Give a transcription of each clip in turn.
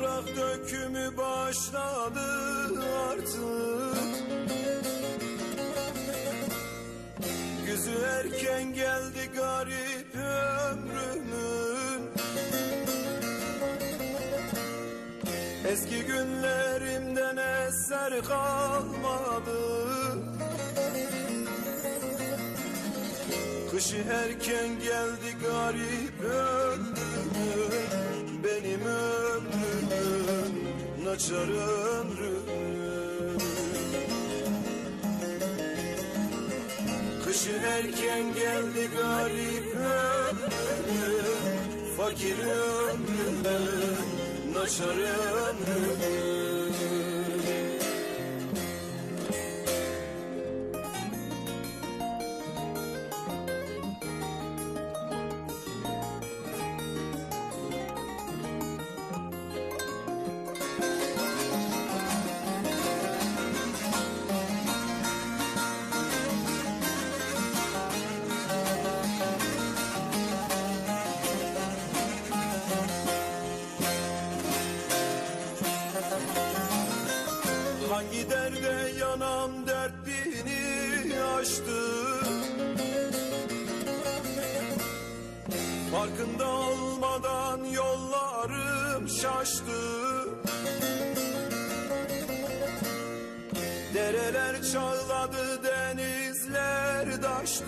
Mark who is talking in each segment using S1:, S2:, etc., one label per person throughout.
S1: Yaprak dökümü başladı artık. Güzü erken geldi garip ömrümün. Eski günlerimden eser kalmadı Kışı erken geldi garip ömrümün Benim ömrümün Naçar ömrümün Kışı erken geldi garip ömrümün Fakir ömrümün Naçar ömrümün açtı Farkında olmadan yollarım şaştı. Dereler çağladı denizler daştı.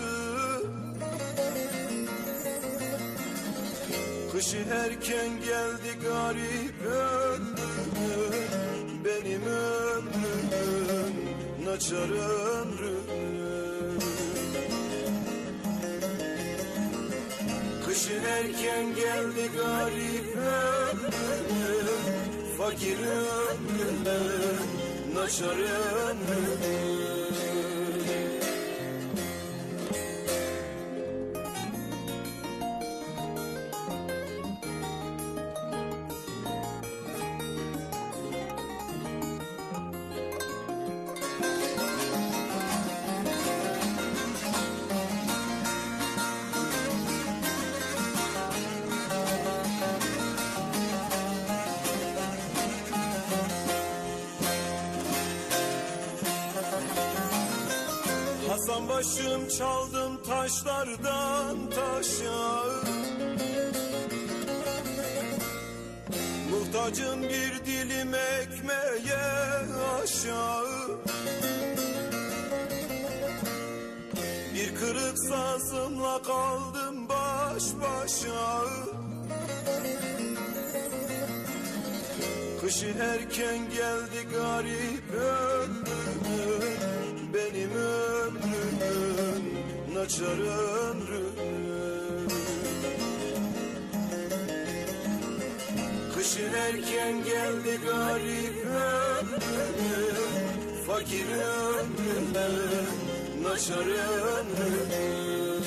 S1: Kışı erken geldi garip ömrümün Benim ömrümün Naçar Kışı erken geldi garip ömrümün Fakir ömrümün Naçar ömrümün Hasan başım çaldım taşlardan taşa. Muhtacım bir dilim ekmeğe aşağı Bir kırık sazımla kaldım baş başa. Kışı erken geldi garip ömrümün Benim ömrümün Naçar ömrümün Kışı erken geldi garip ömrümün Fakir ömrümün Naçar ömrümün